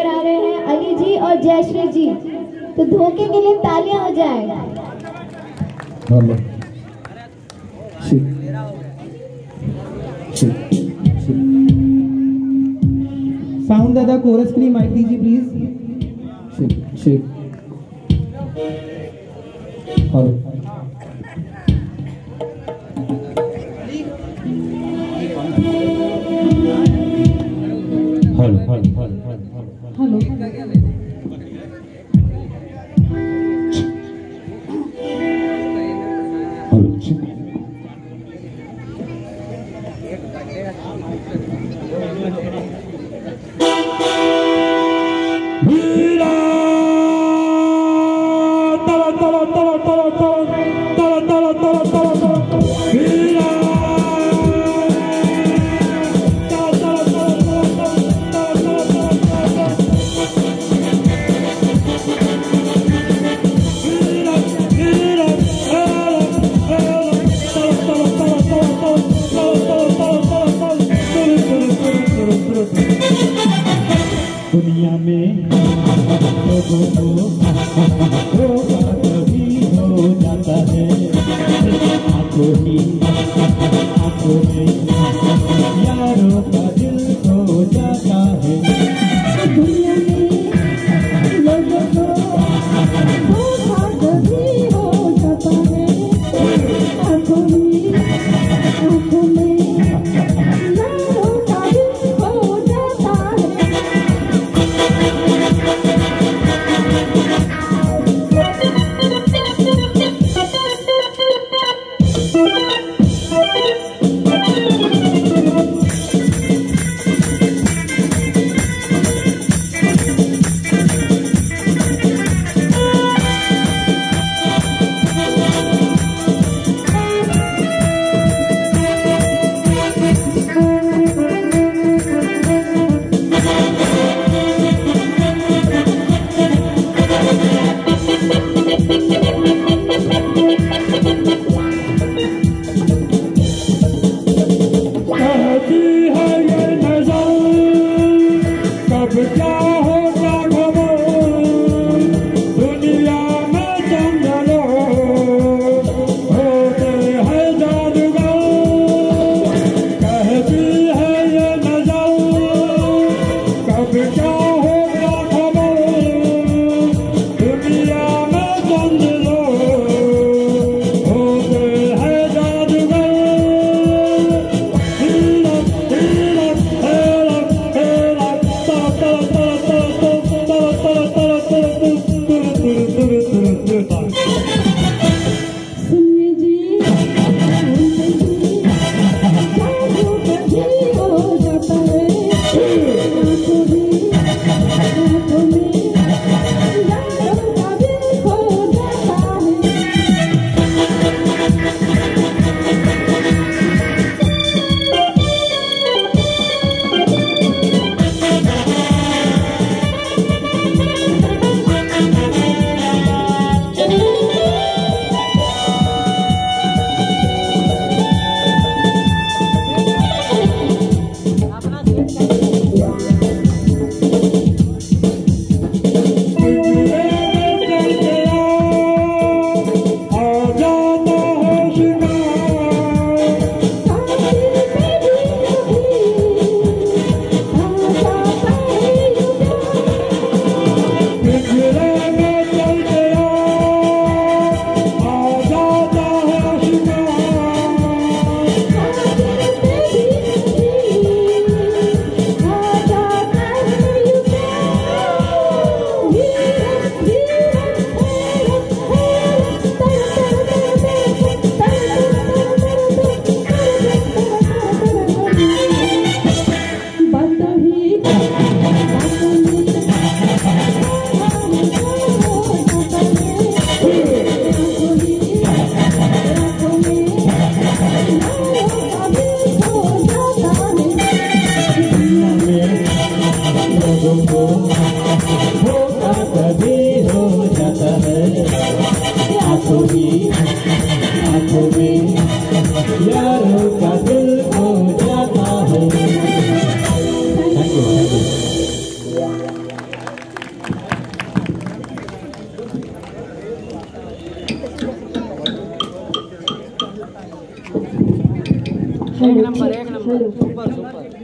लेकर आ रहे हैं अली जी और जयश्री जी। तो धोखे के लिए तालियाँ हो जाए। साउंड दादा, कोरस के लिए माइक दीजिए please hello hello hello hello hello. Vira! Tala, tala, tala, tala, tala. दुनिया में लोगों को कभी हो जाता है। आपको ही आपको में एक नंबर एक नंबर सुपर सुपर